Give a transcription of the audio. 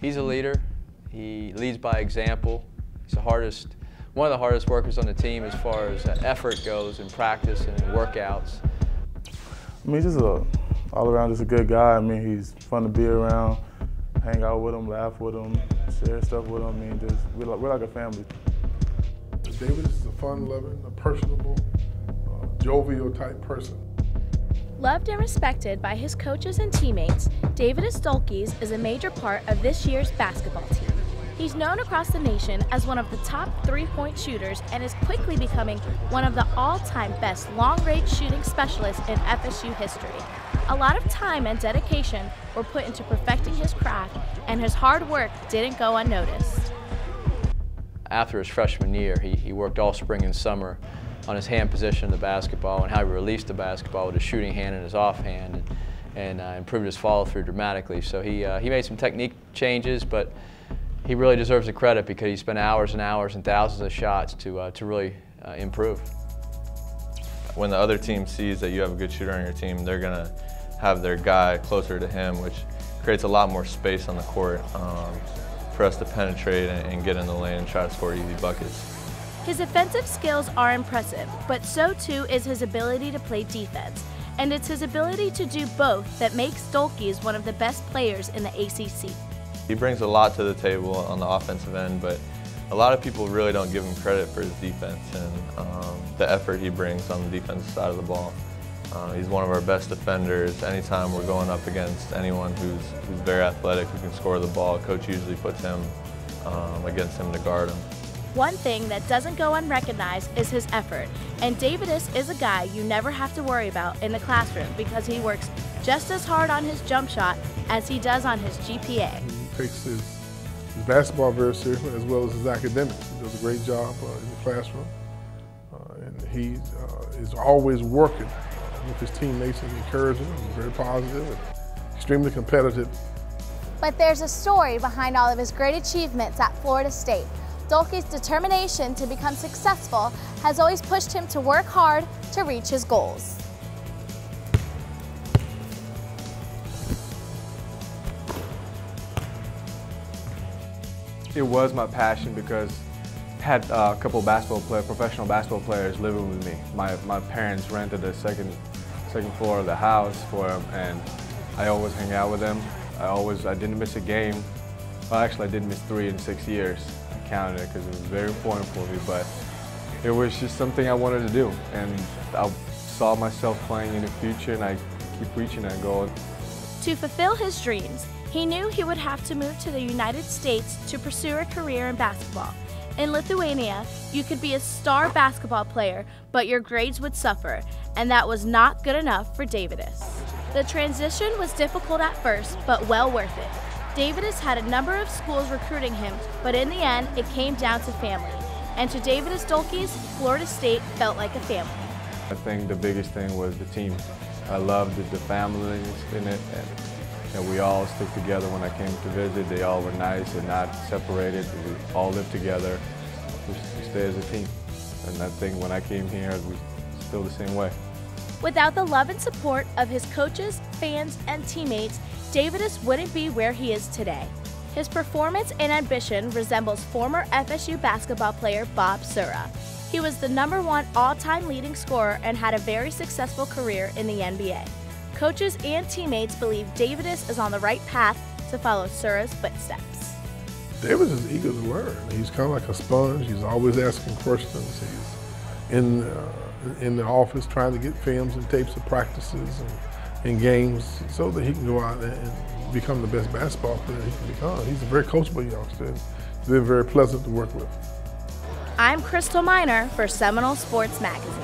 He's a leader. He leads by example. He's the hardest, one of the hardest workers on the team as far as effort goes in practice and in workouts. I mean, just a all around just a good guy. I mean, he's fun to be around, hang out with him, laugh with him, share stuff with him. I mean, just we're like, we're like a family. David is a fun-loving, a personable, uh, jovial type person. Loved and respected by his coaches and teammates, David Dulkys is a major part of this year's basketball team. He's known across the nation as one of the top three-point shooters and is quickly becoming one of the all-time best long-range shooting specialists in FSU history. A lot of time and dedication were put into perfecting his craft, and his hard work didn't go unnoticed. After his freshman year, he, he worked all spring and summer on his hand position of the basketball and how he released the basketball with his shooting hand and his offhand and, and uh, improved his follow through dramatically. So he, uh, he made some technique changes, but he really deserves the credit because he spent hours and hours and thousands of shots to, uh, to really uh, improve. When the other team sees that you have a good shooter on your team, they're going to have their guy closer to him, which creates a lot more space on the court um, for us to penetrate and, and get in the lane and try to score easy buckets. His offensive skills are impressive, but so too is his ability to play defense. And it's his ability to do both that makes Dulkys one of the best players in the ACC. He brings a lot to the table on the offensive end, but a lot of people really don't give him credit for his defense and um, the effort he brings on the defensive side of the ball. Uh, he's one of our best defenders. Anytime we're going up against anyone who's, who's very athletic, who can score the ball, coach usually puts him um, against him to guard him. One thing that doesn't go unrecognized is his effort, and Deividas is a guy you never have to worry about in the classroom because he works just as hard on his jump shot as he does on his GPA. He takes his, his basketball very seriously as well as his academics. He does a great job uh, in the classroom, uh, and he uh, is always working with his teammates and encouraging them. He's very positive and extremely competitive. But there's a story behind all of his great achievements at Florida State. Dulkys' determination to become successful has always pushed him to work hard to reach his goals. It was my passion because I had a couple basketball professional basketball players living with me. My, my parents rented the second, second floor of the house for them and I always hang out with them. I always, I didn't miss a game. Well, actually I did miss three in six years counted it because it was very important for me, but it was just something I wanted to do. And I saw myself playing in the future and I keep reaching that goal. To fulfill his dreams, he knew he would have to move to the United States to pursue a career in basketball. In Lithuania, you could be a star basketball player, but your grades would suffer, and that was not good enough for Deividas. The transition was difficult at first, but well worth it. Deividas had a number of schools recruiting him, but in the end, it came down to family. And to Deividas Dulkys, Florida State felt like a family. I think the biggest thing was the team. I loved the families in it, and, and we all stuck together when I came to visit. They all were nice and not separated. We all lived together. We, we stayed as a team. And I think when I came here, we still the same way. Without the love and support of his coaches, fans, and teammates, Deividas wouldn't be where he is today. His performance and ambition resembles former FSU basketball player Bob Sura. He was the number one all-time leading scorer and had a very successful career in the NBA. Coaches and teammates believe Deividas is on the right path to follow Sura's footsteps. Deividas is eager to learn. He's kind of like a sponge. He's always asking questions. He's in, uh, in the office trying to get films and tapes of practices and in games so that he can go out and become the best basketball player he can become. He's a very coachable youngster. He's been very pleasant to work with. I'm Crystal Miner for Seminole Sports Magazine.